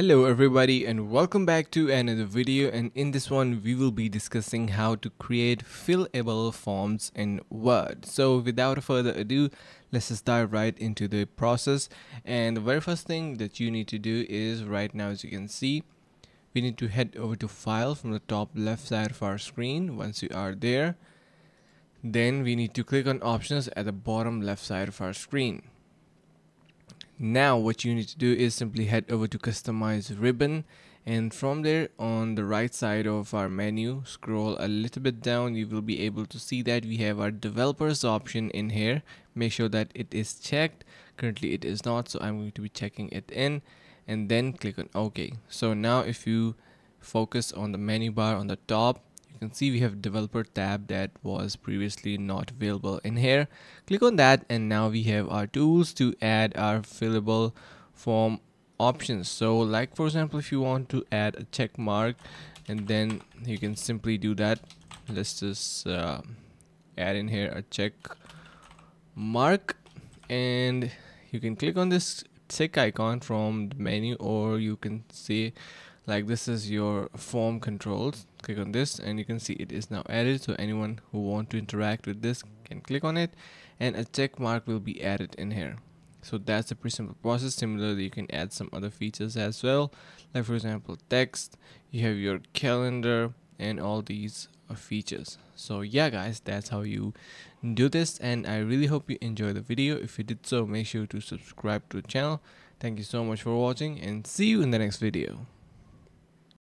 Hello everybody and welcome back to another video. And in this one we will be discussing how to create fillable forms in Word. So without further ado let's just dive right into the process. And the very first thing that you need to do is right now as you can see we need to head over to file from the top left side of our screen. Once you are there then we need to click on options at the bottom left side of our screen now what you need to do is simply head over to customize ribbon and from there on the right side of our menu scroll a little bit down you will be able to see that we have our developers option in here. Make sure that it is checked. Currently it is not so I'm going to be checking it in and then click on OK. So now if you focus on the menu bar on the top you can see we have developer tab that was previously not available in here. Click on that and now we have our tools to add our fillable form options. So like for example if you want to add a check mark and then you can simply do that. Let's just uh, add in here a check mark and you can click on this tick icon from the menu or you can see like this is your form controls. Click on this and you can see it is now added. So anyone who want to interact with this can click on it and a check mark will be added in here. So that's a pretty simple process. Similarly you can add some other features as well. Like for example text. You have your calendar and all these uh, features. So yeah guys that's how you do this and i really hope you enjoy the video. If you did so make sure to subscribe to the channel. Thank you so much for watching and see you in the next video